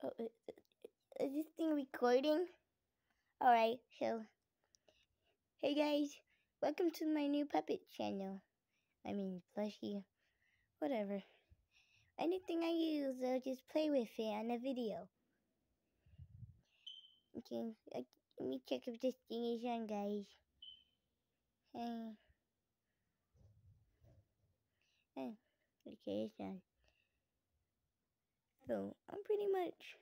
Oh, is, is this thing recording? Alright, so. Hey guys, welcome to my new puppet channel. I mean, plushie. Whatever. Anything I use, I'll just play with it on a video. Okay, let me check if this thing is on, guys. Hey. Hey. Okay, it's on. So, I'm pretty much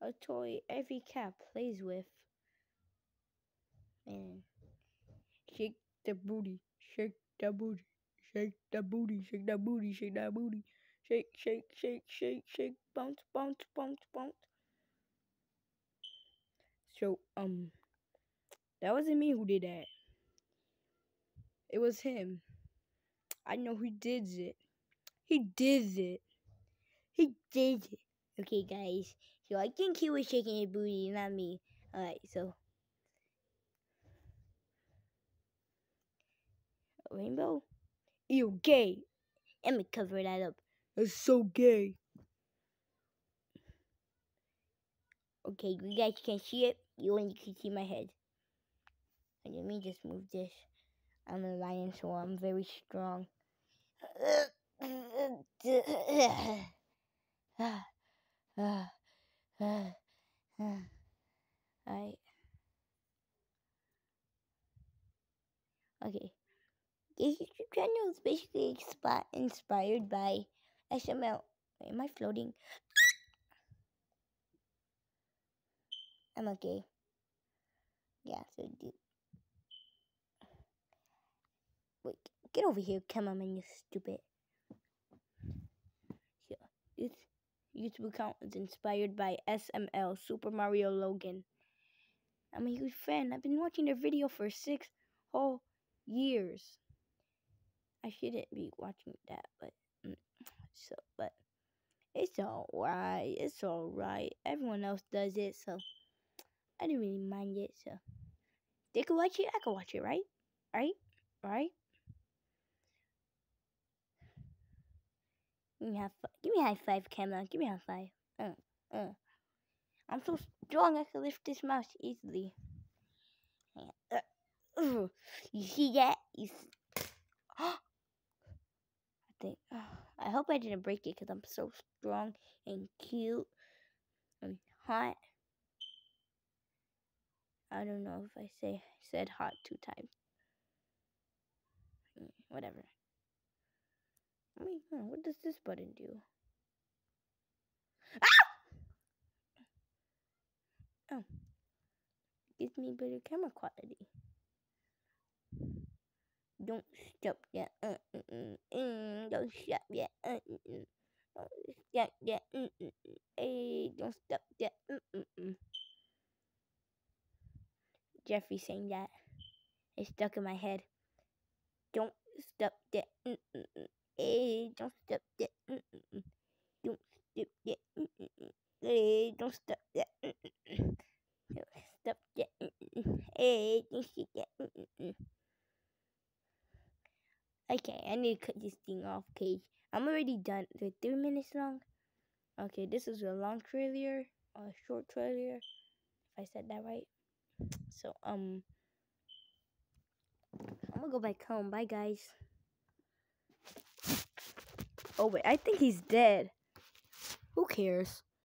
a toy every cat plays with. And shake the booty, shake the booty, shake the booty, shake the booty, shake that booty, shake, shake, shake, shake, shake, bounce, bounce, bounce, bounce. So, um, that wasn't me who did that. It was him. I know who did it. He did it. He did. Okay, guys. So I think he was shaking his booty, not me. Alright, so. Rainbow? Ew, gay. Let me cover that up. That's so gay. Okay, you guys can see it. You only can see my head. And let me just move this. I'm a lion, so I'm very strong. Alright. Okay. This YouTube channel is basically inspired by SML. Am I floating? I'm okay. Yeah, so do. Wait, get over here, come on, cameraman, you stupid. Yeah, it's YouTube account is inspired by SML Super Mario Logan. I'm a huge fan. I've been watching their video for six whole years. I shouldn't be watching that, but mm, so but it's alright. It's alright. Everyone else does it, so I didn't really mind it. So they could watch it. I could watch it, right? Right? Right? Give me high five. Give me high five, camera. Give me high five. Uh, uh. I'm so strong I can lift this mouse easily. Uh, uh, you see that? You I think. Uh, I hope I didn't break it because I'm so strong and cute and hot. I don't know if I say said hot two times. Mm, whatever. I mean, what does this button do? Ah! Oh. Gives me better camera quality. Don't stop that. Uh, uh, uh, uh, don't stop that. Uh, uh, uh. Don't stop that. Uh, uh, uh. Hey, don't stop that. Uh, uh, uh. Jeffrey saying that. It's stuck in my head. Don't stop that. Uh, uh, uh. Hey, don't stop that. Mm -mm. Don't stop that. Mm hey, don't stop that. Don't stop that. hey, don't stop that. okay, I need to cut this thing off, okay? I'm already done. Is three minutes long? Okay, this is a long trailer, a short trailer, if I said that right. So, um, I'm gonna go back home. Bye, guys. Oh, wait. I think he's dead. Who cares?